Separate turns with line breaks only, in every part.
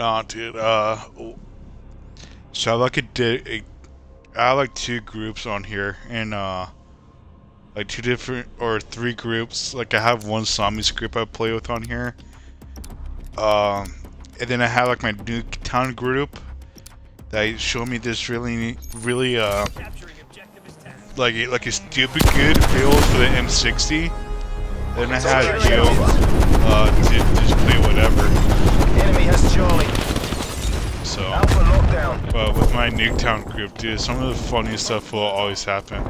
Nah, dude. Uh, so I like a, a I like two groups on here, and uh, like two different or three groups. Like I have one zombies group I play with on here. Um, and then I have like my Nuketown group that showed me this really, really uh, like like a stupid good build for the M60. Then I have you uh, to, to just play whatever. But with my Nuketown group, dude, some of the funniest stuff will always happen.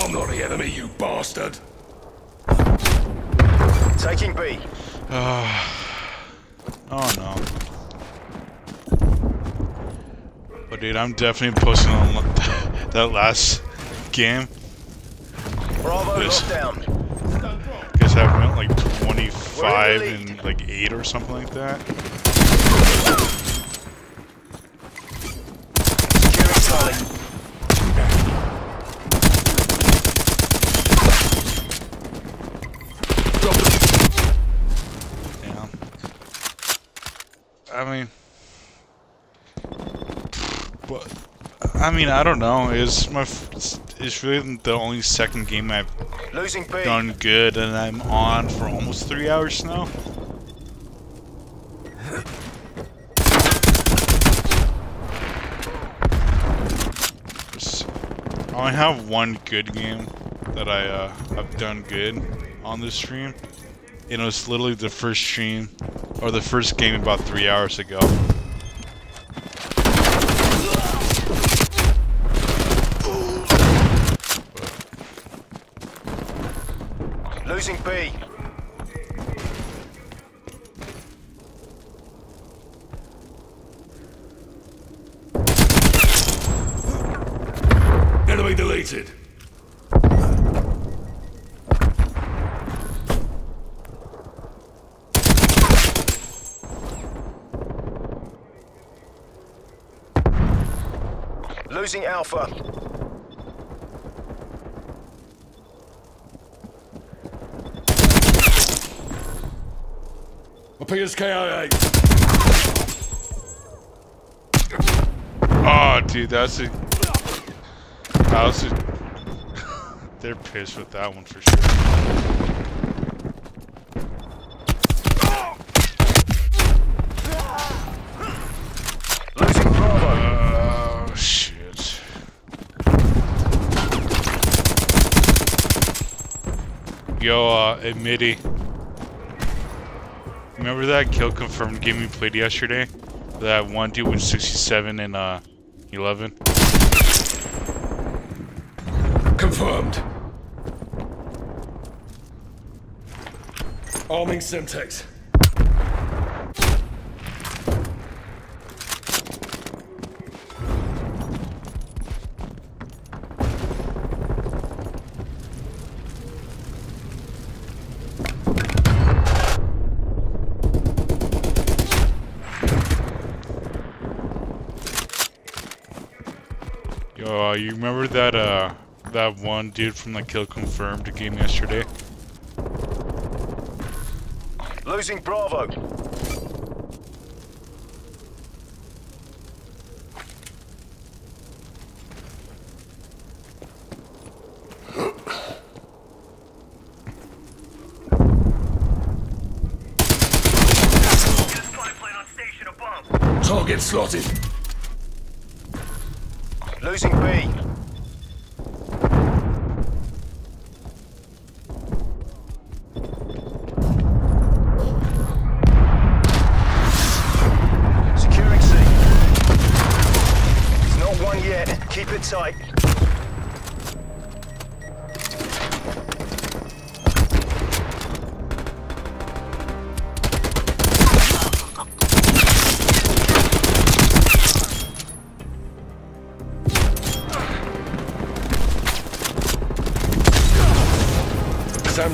I'm not the enemy, you bastard.
Taking B. Ah.
Oh no. But dude, I'm definitely posting on that last game.
Bravo
Yes.
lockdown.
Guess I went like 25 and like 8 or something like that.
Securing Charlie.
Yeah. I mean, but I mean, I don't know. It's my, f- it's, it's really the only second game I've
Losing B.
done good, and I'm on for almost three hours now. I only have one good game that I uh, have done good on this stream. And it was literally the first stream, or the first game about three hours ago.
Losing B.
Enemy deleted.
Losing Alpha.
A PSKIA.
Oh, dude, that's a. That was a. They're pissed with that one for sure.
Losing Bravo.
Oh shit. Yo, uh, hey, Mitty. Remember that kill confirmed game we played yesterday? That one dude with 67 and uh 11.
Confirmed. Arming Semtex.
Yo, uh, you remember that uh that one dude from the kill confirmed game yesterday?
Losing Bravo.
Target slotted.
Losing B.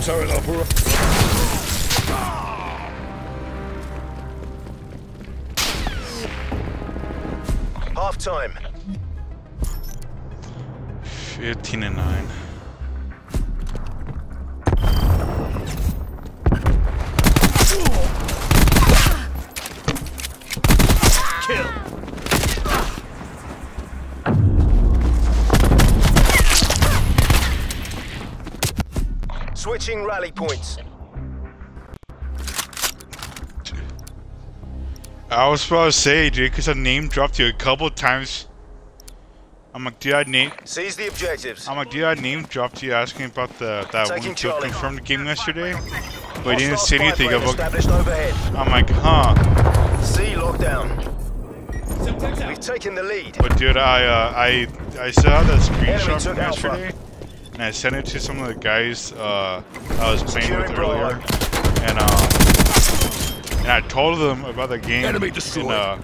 turret opera.
Half time.
14 and 9. Kill.
Switching rally points.
I was about to say, dude, because I name dropped you a couple times. I'm like, dude, I name.
Seize the objectives.
I'm like, dude, I name dropped you asking about the that
Taking
one kill
Charlie.
confirmed game yesterday, but you didn't
Hostile
say anything
plane
about.
established.
I'm like, huh?
C lockdown. We've taken the lead.
But dude, I uh, I I saw that screenshot
took
from
Alpha.
Yesterday, and I sent it to some of the guys uh, I was playing
Securing
with earlier,
Bravo.
and um, and I told them about the game.
Enemy
and,
destroyed.
uh,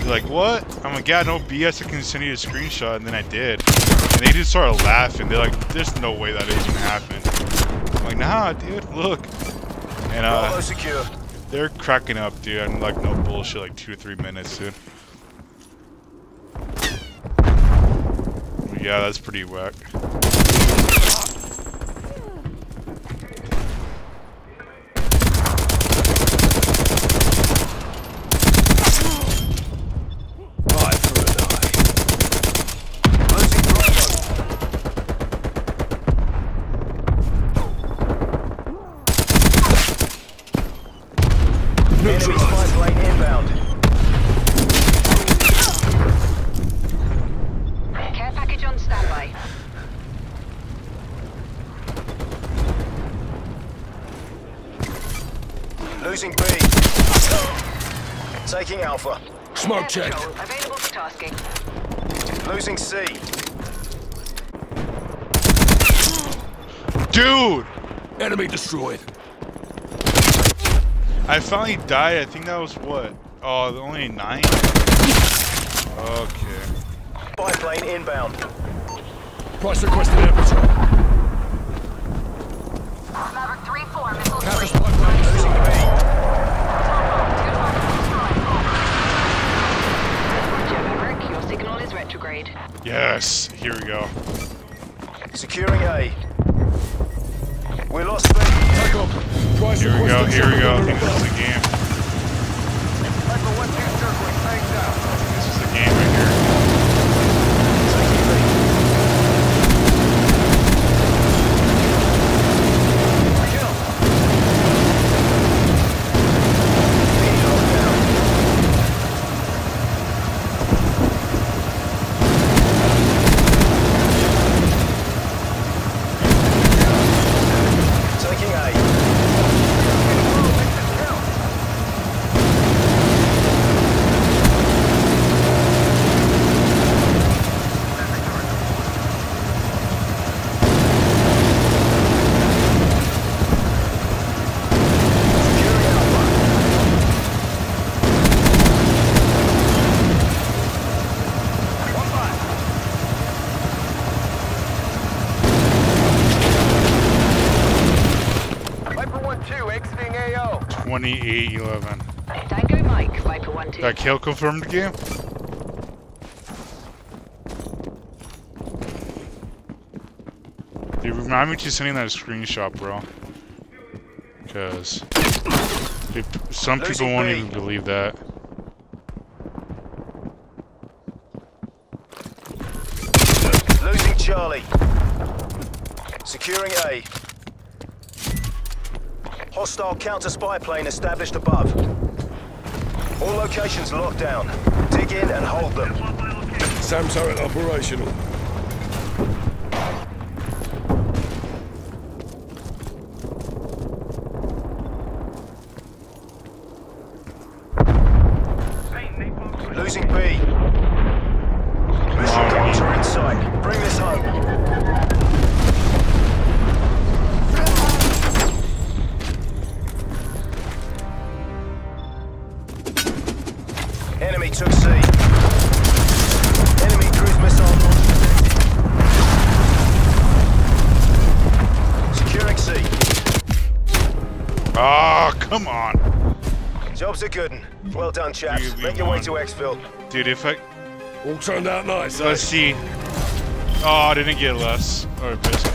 they're like, what? I'm like, yeah, no BS. I can send you a screenshot, and then I did, and they just started laughing. They're like, there's no way that even happened. I'm like, nah, dude, look. And
Bravo
uh,
secure.
they're cracking up, dude. I'm like, no bullshit, like two or three minutes, dude. Yeah, that's pretty whack.
Eye for an eye.
Losing Bravo. Enemy spy
Neutralized.
plane inbound.
Care package on standby.
Losing B. Taking Alpha.
Smoke
Air
check.
available for tasking.
Losing C.
Dude!
Enemy destroyed.
I finally died. I think that was what? Oh, only nine? Okay.
Spy plane inbound.
Price requested air patrol.
Maverick 3-4, missile 3.
Losing
destroyed.
B.
Roger, Maverick. Your signal is retrograde.
Yes, here we go.
Securing A. We lost B.
Take off. Price
Here we go, here we go. I think this is the game. This is the game right here.
Taking B. Kill. B lockdown. Taking A. Securing Alpha. Viper 1-2 exiting AO.
28-11.
Tango Mike, Viper 1-2.
That kill confirmed game? Dude, remind me to sending that screenshot, bro. Because some people won't even believe that.
Losing Charlie. Securing A. Hostile counter spy plane established above. All locations locked down. Dig in and hold them.
SAM turret operational.
Losing B. Mission capture in sight. Bring this home. was a good one. Well done, chaps. Make your way to exfil.
Dude, if I...
All turned out nice. Eh?
Let's see. Oh, I didn't get less. Alright, basically.